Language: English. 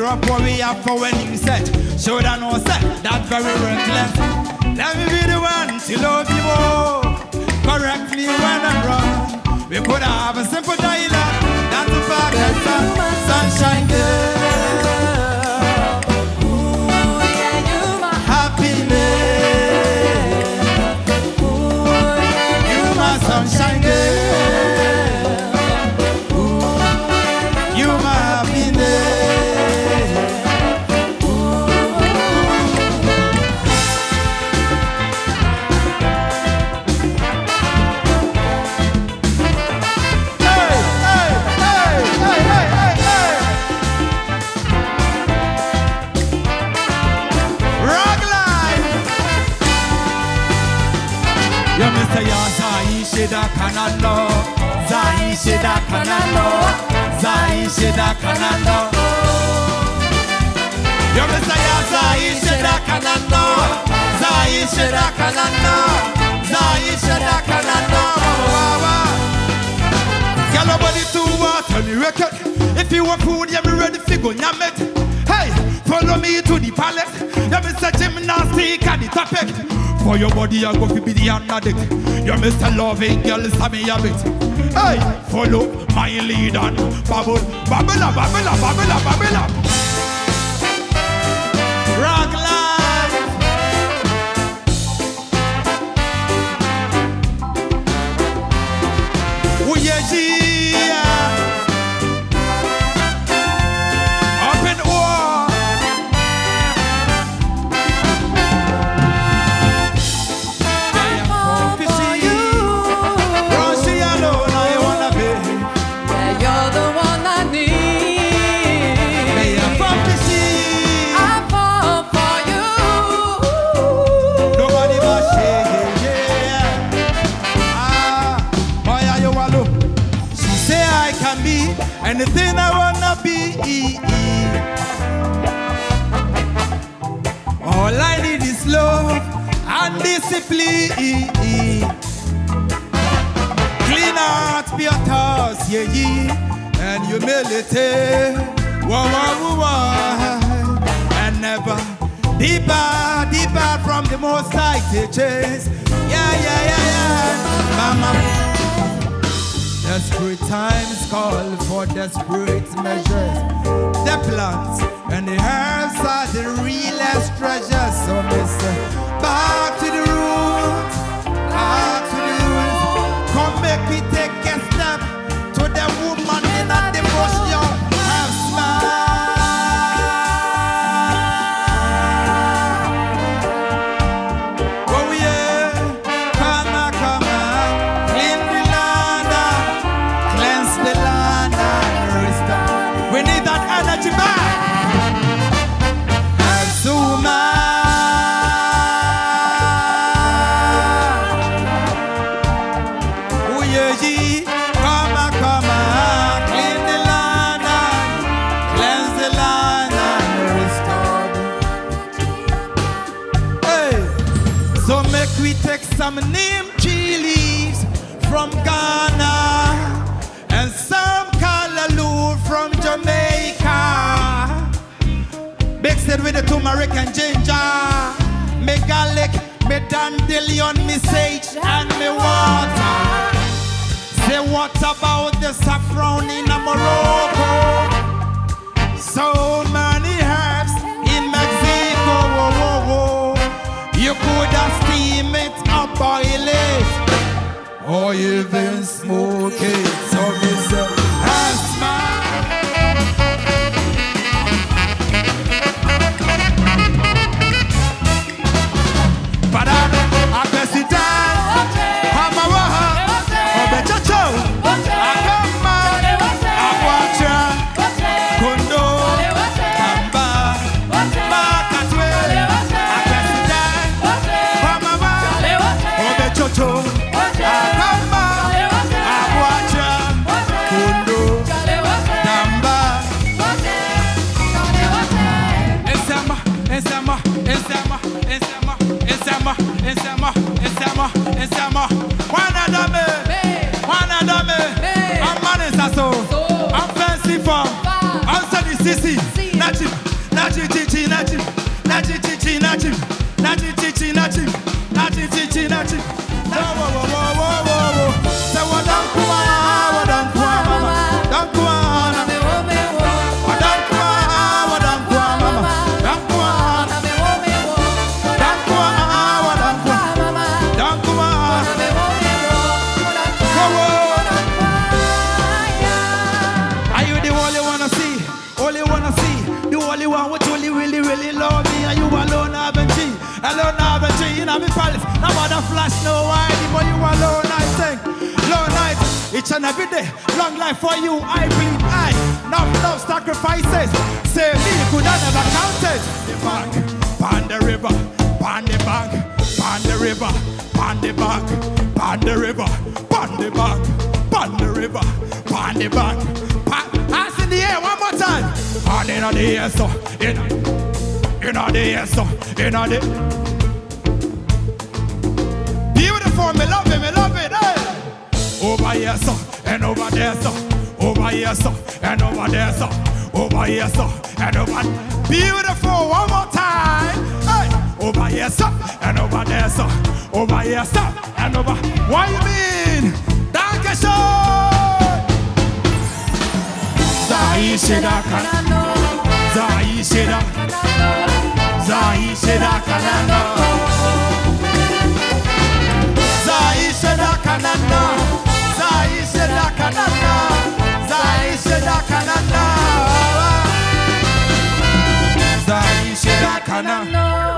drop what we have for when you set. Should I know set that very reckless. Let me be the one to love you more. Correctly when I'm wrong. We could have a simple dialogue. That's a fact. Sunshine girl. Zai Shida Kanano Zai Shida Kanano Zai Shida Kanano Ya Mr. Ya Zai Shida Kanano Zai Shida Kanano Zai Shida Kanano Wawa Girl, nobody to water me record. If you want food, yeah, me ready to go nyam Hey, follow me to the palace Yeah, Mr. Gymnastic at the topic For your body, I go fi be the addict You're Mr. Loving, girl, stab me a bit Hey, follow my lead and bubble Bubble up, bubble up, I can be anything I wanna be. All I need is love and discipline. Clean heart, pure thoughts, yeah, yeah, and humility. Wah, wah, wah, whoa. And never deeper, deeper from the most high teachers. Yeah, yeah, yeah, yeah. Mama. Desperate times call for desperate measures. The plants and the herbs are the realest treasures. So, mister, back to the roots, back to the roots. Come make me take Yeah, come come cleanse the land and restore. Hey. So make we take some tree leaves from Ghana and some callaloo from Jamaica. Mix it with the turmeric and ginger. Me garlic, me dandelion, me sage and what about the saffron in Morocco? So many herbs in Mexico. Whoa, whoa, whoa. You could have steam it or boil it, or even smoke it. Si Alone, haven't you? You know me palace. No matter flash, no ID, but you alone, I think. Long night, each and every day. Long life for you, I bleed. I, no, no sacrifices. Say me, could I never count it? The bank, pan the river, pan the bank, pan the river, pan the bank, pan the river, pan the bank, pan the river, pan the bank. Hands in the air one more time. Hand in the air, so in, in the air, so in the. Beautiful, me love it, me love it. Hey. Over here, so and over there, so over here, so and over there, so over here, so and over. Beautiful, one more time. Hey. Over here, so and over there, so over here, so and over. What you mean? Danke schön. Zaishe da kana, zaishe 卡纳。